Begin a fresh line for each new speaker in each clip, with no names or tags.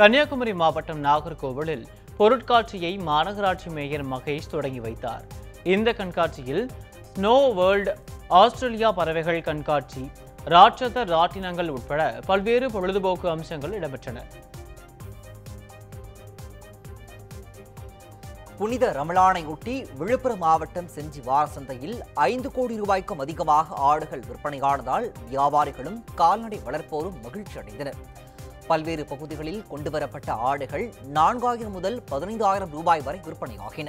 கன்னியாகுமரி மாவட்டம் நாகர்கோவிலில் பொருட்காட்சியை மாநகராட்சி மேயர் மகேஷ் தொடங்கி வைத்தார். இந்த கண்காட்சியில் ஸ்னோ வேர்ல்ட் ஆஸ்திரேலியா பறவைகள் கண்காட்சி ராட்சத ராட்டினங்கள் உட்பட பல்வேறு பொழுதுபோக்கு அம்சங்கள் இடம்பெற்றன.
புனித ரமலானையொட்டி விழுப்புரம் மாவட்டம் செஞ்சி வாரசந்தையில் ஐந்து கோடி ரூபாய்க்கும் அதிகமாக ஆடுகள் விற்பனையானதால் வியாபாரிகளும் கால்நடை வளர்ப்போரும் மகிழ்ச்சி அடைந்தனர் பல்வேறு பகுதிகளில் கொண்டுவரப்பட்ட ஆடுகள் நான்காயிரம் முதல் பதினைந்தாயிரம் ரூபாய் வரை விற்பனையாகின.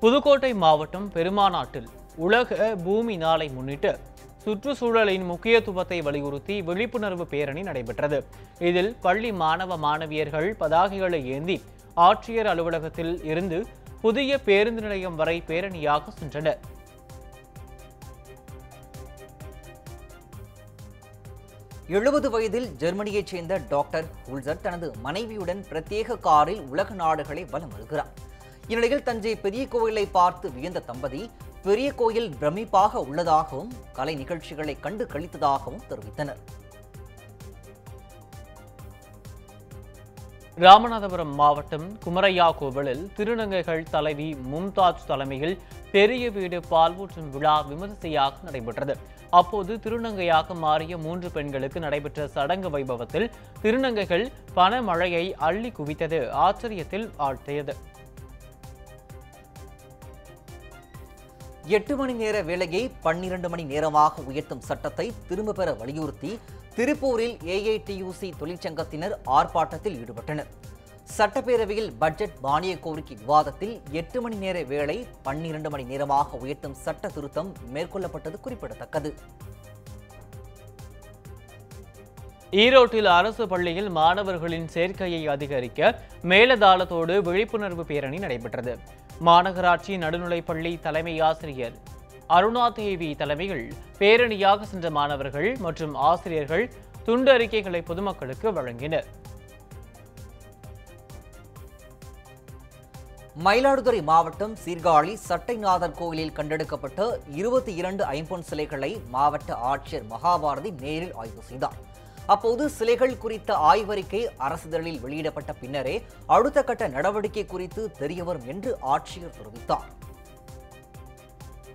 புதுக்கோட்டை மாவட்டம் பெருமாநாட்டில் உலக பூமி நாளை முன்னிட்டு சுற்றுச்சூழலின் முக்கியத்துவத்தை வலியுறுத்தி விழிப்புணர்வு பேரணி நடைபெற்றது. இதில் பள்ளி மாணவ மாணவியர்கள் பதாகைகளை ஏந்தி ஆட்சியர் அலுவலகத்தில் இருந்து புதிய பேருந்து நிலையம் வரை பேரணியாக சென்றனர்.
எழுபது வயதில் ஜெர்மனியைச் சேர்ந்த டாக்டர் ஹுல்சர் தனது மனைவியுடன் பிரத்யேக காரில் உலக நாடுகளை வலம் வருகிறார். இந்நிலையில் தஞ்சை பெரிய கோயிலை பார்த்து வியந்த தம்பதி பெரிய கோயில் பிரமிப்பாக உள்ளதாகவும் கலை நிகழ்ச்சிகளை கண்டு கழித்ததாகவும் தெரிவித்தனர்.
ராமநாதபுரம் மாவட்டம் குமரையா கோவிலில் திருநங்கைகள் தலைவி மும்தாஜ் தலைமையில் பெரிய வீடு பால்வூற்றும் விழா விமரிசையாக நடைபெற்றது. அப்போது திருநங்கையாக மாறிய மூன்று பெண்களுக்கு நடைபெற்ற சடங்கு வைபவத்தில் திருநங்கைகள் பணமழையை அள்ளி குவித்தது ஆச்சரியத்தில் ஆழ்த்தியது.
எட்டு மணி நேர வேலையை பன்னிரண்டு மணி நேரமாக உயர்த்தும் சட்டத்தை திரும்ப பெற வலியுறுத்தி திருப்பூரில் ஏஐடியூசி தொழிற்சங்கத்தினர் ஆர்ப்பாட்டத்தில் ஈடுபட்டனர். சட்டப்பேரவையில் பட்ஜெட் மானிய கோரிக்கை விவாதத்தில் எட்டு மணி நேர வேலை பன்னிரண்டு மணி நேரமாக உயர்த்தும் சட்ட திருத்தம் மேற்கொள்ளப்பட்டது குறிப்பிடத்தக்கது.
ஈரோட்டில் அரசு பள்ளியில் மாணவர்களின் சேர்க்கையை அதிகரிக்க மேலதாளத்தோடு விழிப்புணர்வு பேரணி நடைபெற்றது. மாநகராட்சி நடுநிலைப்பள்ளி தலைமை ஆசிரியர் அருணா தேவி தலைமையில் பேரணியாக சென்ற மாணவர்கள் மற்றும் ஆசிரியர்கள் துண்டு அறிக்கைகளை பொதுமக்களுக்கு வழங்கினர்.
மயிலாடுதுறை மாவட்டம் சீர்காழி சட்டைநாதர் கோயிலில் கண்டெடுக்கப்பட்ட இருபத்தி இரண்டு ஐம்பொன் சிலைகளை மாவட்ட ஆட்சியர் மகாபாரதி நேரில் ஆய்வு செய்தார். அப்போது சிலைகள் குறித்த ஆய்வறிக்கை அரசிதழில் வெளியிடப்பட்ட பின்னரே அடுத்த கட்ட நடவடிக்கை குறித்து தெரியவரும் என்று ஆட்சியர் தெரிவித்தார்.